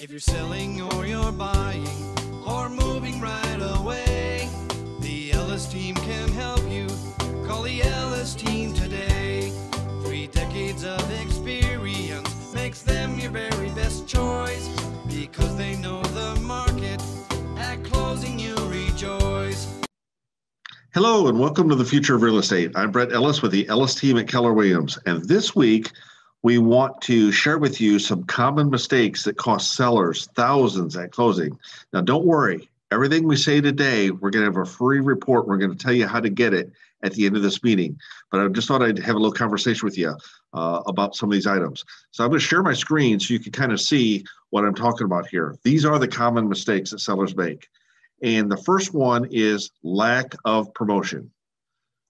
If you're selling or you're buying or moving right away, the Ellis team can help you. Call the Ellis team today. Three decades of experience makes them your very best choice because they know the market. At closing, you rejoice. Hello and welcome to the Future of Real Estate. I'm Brett Ellis with the Ellis team at Keller Williams. And this week, we want to share with you some common mistakes that cost sellers thousands at closing. Now, don't worry, everything we say today, we're going to have a free report. We're going to tell you how to get it at the end of this meeting. But I just thought I'd have a little conversation with you uh, about some of these items. So I'm going to share my screen so you can kind of see what I'm talking about here. These are the common mistakes that sellers make. And the first one is lack of promotion.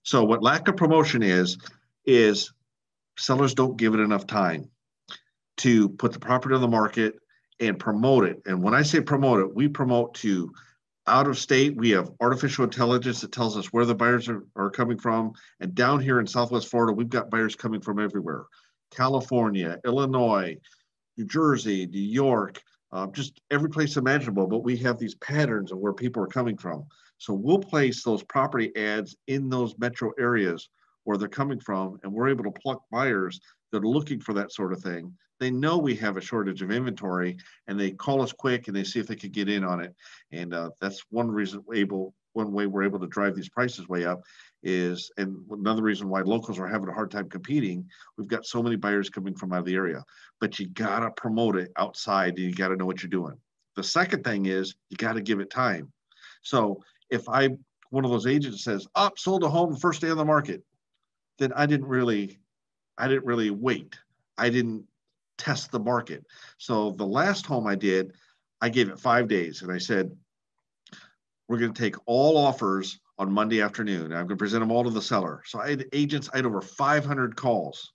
So what lack of promotion is, is sellers don't give it enough time to put the property on the market and promote it. And when I say promote it, we promote to out of state. We have artificial intelligence that tells us where the buyers are, are coming from. And down here in Southwest Florida, we've got buyers coming from everywhere California, Illinois, New Jersey, New York, uh, just every place imaginable. But we have these patterns of where people are coming from. So we'll place those property ads in those metro areas where they're coming from, and we're able to pluck buyers that are looking for that sort of thing. They know we have a shortage of inventory, and they call us quick and they see if they could get in on it. And uh, that's one reason we're able, one way we're able to drive these prices way up is, and another reason why locals are having a hard time competing. We've got so many buyers coming from out of the area, but you gotta promote it outside, and you gotta know what you're doing. The second thing is you got to give it time. So if I one of those agents says, "Up, oh, sold a home first day on the market," then I didn't really, I didn't really wait. I didn't test the market. So the last home I did, I gave it five days and I said, we're going to take all offers on Monday afternoon. I'm going to present them all to the seller. So I had agents, I had over 500 calls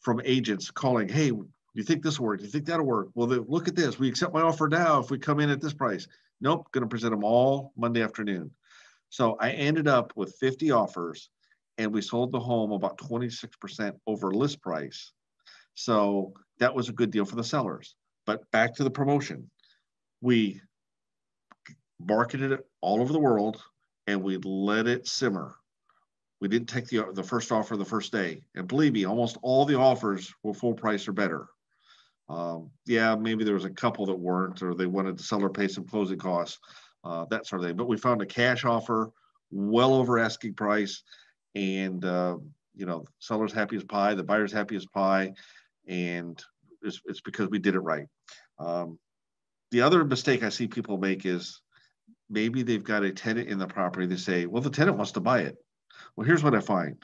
from agents calling, hey, do you think this will work? Do you think that'll work? Well, look at this. We accept my offer now if we come in at this price. Nope, going to present them all Monday afternoon. So I ended up with 50 offers and we sold the home about 26% over list price. So that was a good deal for the sellers. But back to the promotion. We marketed it all over the world and we let it simmer. We didn't take the, the first offer the first day. And believe me, almost all the offers were full price or better. Um, yeah, maybe there was a couple that weren't, or they wanted the seller pay some closing costs, uh, that sort of thing. But we found a cash offer well over asking price and uh, you know, seller's happy as pie, the buyer's happy as pie, and it's, it's because we did it right. Um, the other mistake I see people make is maybe they've got a tenant in the property. They say, well, the tenant wants to buy it. Well, here's what I find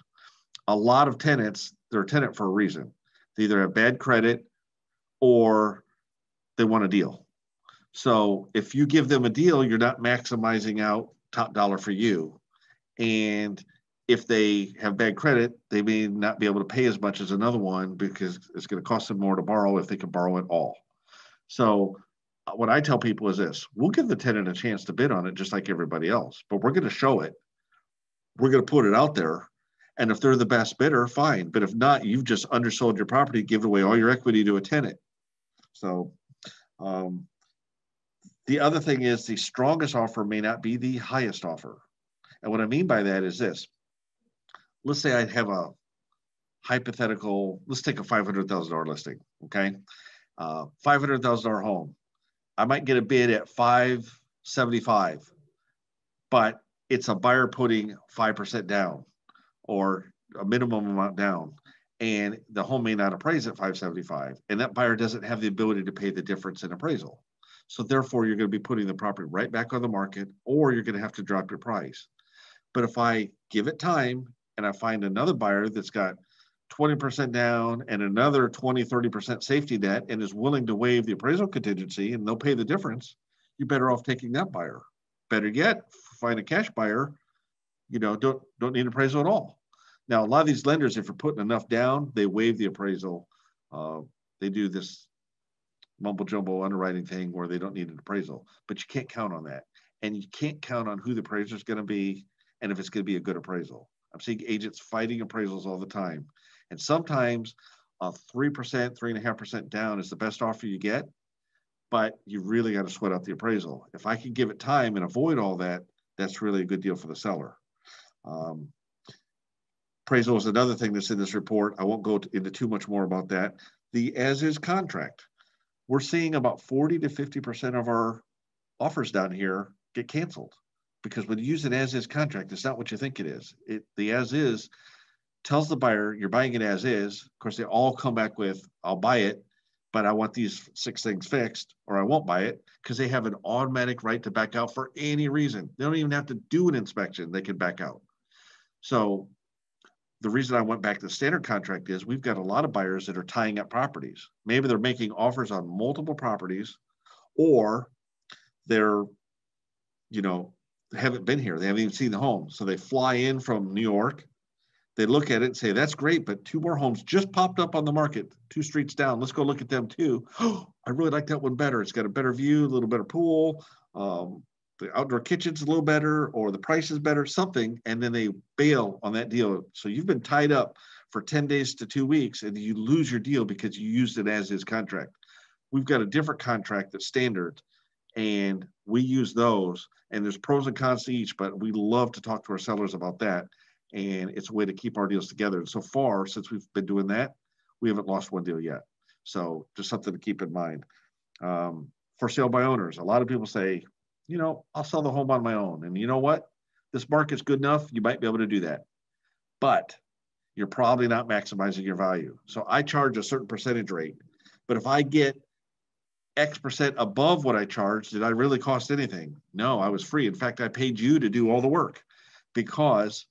a lot of tenants, they're a tenant for a reason. They either have bad credit or they want a deal. So if you give them a deal, you're not maximizing out top dollar for you. And if they have bad credit, they may not be able to pay as much as another one because it's going to cost them more to borrow if they can borrow it all. So, uh, what I tell people is this we'll give the tenant a chance to bid on it just like everybody else, but we're going to show it. We're going to put it out there. And if they're the best bidder, fine. But if not, you've just undersold your property, given away all your equity to a tenant. So, um, the other thing is the strongest offer may not be the highest offer. And what I mean by that is this let's say I have a hypothetical, let's take a $500,000 listing, okay? Uh, $500,000 home. I might get a bid at 575, but it's a buyer putting 5% down or a minimum amount down and the home may not appraise at 575 and that buyer doesn't have the ability to pay the difference in appraisal so therefore you're going to be putting the property right back on the market or you're going to have to drop your price but if i give it time and I find another buyer that's got 20% down and another 20, 30% safety net and is willing to waive the appraisal contingency and they'll pay the difference, you're better off taking that buyer. Better yet, find a cash buyer, you know, don't don't need appraisal at all. Now, a lot of these lenders, if you're putting enough down, they waive the appraisal. Uh, they do this mumble jumbo underwriting thing where they don't need an appraisal, but you can't count on that. And you can't count on who the appraiser is going to be and if it's going to be a good appraisal. I'm seeing agents fighting appraisals all the time. And sometimes a 3%, 3.5% down is the best offer you get. but you really got to sweat out the appraisal. If I can give it time and avoid all that, that's really a good deal for the seller. Um, appraisal is another thing that's in this report. I won't go into too much more about that. The as is contract. We're seeing about 40 to 50% of our offers down here get canceled because when you use an as is contract, it's not what you think it is. It the as is tells the buyer you're buying it as is. Of course, they all come back with, I'll buy it but I want these six things fixed or I won't buy it because they have an automatic right to back out for any reason. They don't even have to do an inspection, they can back out. So the reason I went back to the standard contract is we've got a lot of buyers that are tying up properties. Maybe they're making offers on multiple properties or they're, you know, haven't been here. They haven't even seen the home. So they fly in from New York they look at it and say, that's great, but two more homes just popped up on the market, two streets down. Let's go look at them too. Oh, I really like that one better. It's got a better view, a little better pool. Um, the outdoor kitchen's a little better, or the price is better, something, and then they bail on that deal. So you've been tied up for 10 days to two weeks and you lose your deal because you used it as his contract. We've got a different contract that's standard and we use those and there's pros and cons to each, but we love to talk to our sellers about that and it's a way to keep our deals together. And so far, since we've been doing that, we haven't lost one deal yet. So just something to keep in mind. Um, for sale by owners, a lot of people say, you know, I'll sell the home on my own. And you know what? This market's good enough, you might be able to do that. But you're probably not maximizing your value. So I charge a certain percentage rate. But if I get X percent above what I charged, did I really cost anything? No, I was free. In fact, I paid you to do all the work because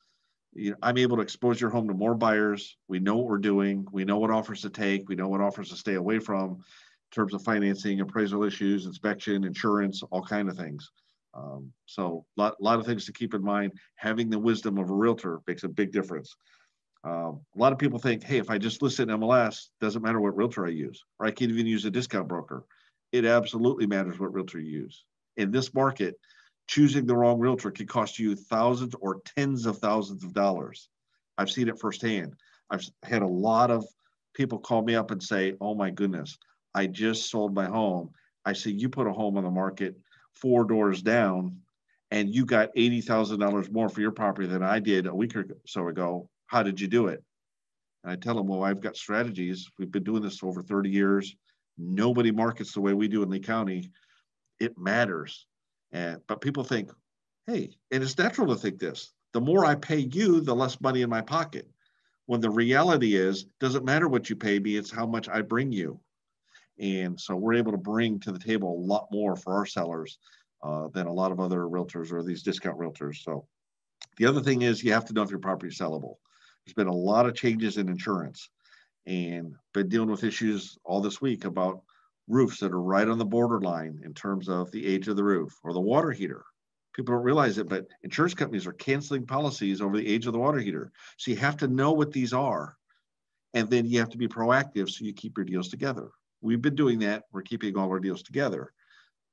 you know, I'm able to expose your home to more buyers. We know what we're doing. We know what offers to take. We know what offers to stay away from in terms of financing, appraisal issues, inspection, insurance, all kind of things. Um, so a lot, lot of things to keep in mind. Having the wisdom of a realtor makes a big difference. Um, a lot of people think, hey, if I just list it in MLS, doesn't matter what realtor I use, or I can even use a discount broker. It absolutely matters what realtor you use. In this market, choosing the wrong realtor could cost you thousands or tens of thousands of dollars. I've seen it firsthand. I've had a lot of people call me up and say, Oh my goodness, I just sold my home. I see you put a home on the market four doors down and you got $80,000 more for your property than I did a week or so ago. How did you do it? And I tell them, Well, I've got strategies. We've been doing this over 30 years. Nobody markets the way we do in Lee County. It matters and but people think, hey, and it's natural to think this. The more I pay you, the less money in my pocket. When the reality is, doesn't matter what you pay me, it's how much I bring you. And so we're able to bring to the table a lot more for our sellers uh, than a lot of other realtors or these discount realtors. So the other thing is you have to know if your property is sellable. There's been a lot of changes in insurance and been dealing with issues all this week about roofs that are right on the borderline in terms of the age of the roof or the water heater. People don't realize it, but insurance companies are canceling policies over the age of the water heater. So you have to know what these are. And then you have to be proactive so you keep your deals together. We've been doing that. We're keeping all our deals together.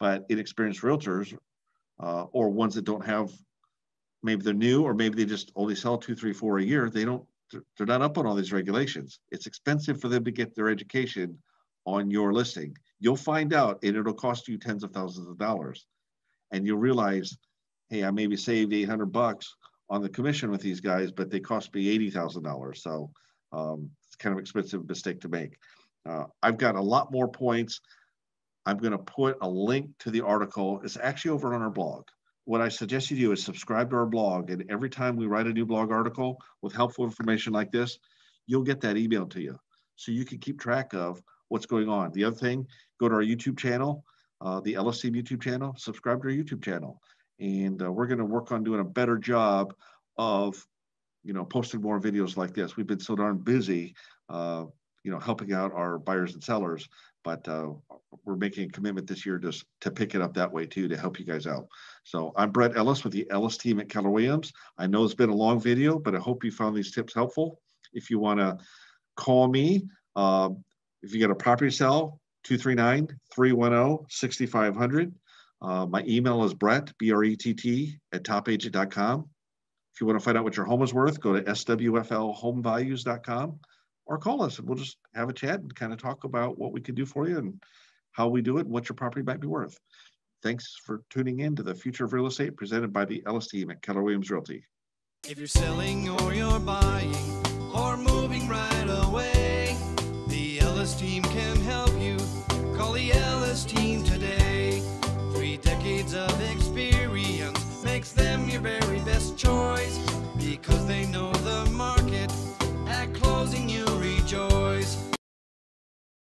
But inexperienced realtors uh, or ones that don't have, maybe they're new or maybe they just only sell two, three, four a year, they don't, they're not up on all these regulations. It's expensive for them to get their education on your listing. You'll find out, and it'll cost you tens of thousands of dollars. And you'll realize, hey, I maybe saved 800 bucks on the commission with these guys, but they cost me $80,000. So um, it's kind of expensive mistake to make. Uh, I've got a lot more points. I'm going to put a link to the article. It's actually over on our blog. What I suggest you do is subscribe to our blog, and every time we write a new blog article with helpful information like this, you'll get that email to you. So you can keep track of what's going on. The other thing, go to our YouTube channel, uh, the Team YouTube channel, subscribe to our YouTube channel. And uh, we're going to work on doing a better job of, you know, posting more videos like this. We've been so darn busy, uh, you know, helping out our buyers and sellers, but uh, we're making a commitment this year just to pick it up that way too to help you guys out. So I'm Brett Ellis with the Ellis team at Keller Williams. I know it's been a long video, but I hope you found these tips helpful. If you want to call me, uh, if you got a property sell, 239 310 6500. Uh, my email is Brett, B R E T T, at topagent.com. If you want to find out what your home is worth, go to swflhomevalues.com or call us and we'll just have a chat and kind of talk about what we can do for you and how we do it, what your property might be worth. Thanks for tuning in to the Future of Real Estate presented by the at Keller Williams Realty. If you're selling or you're buying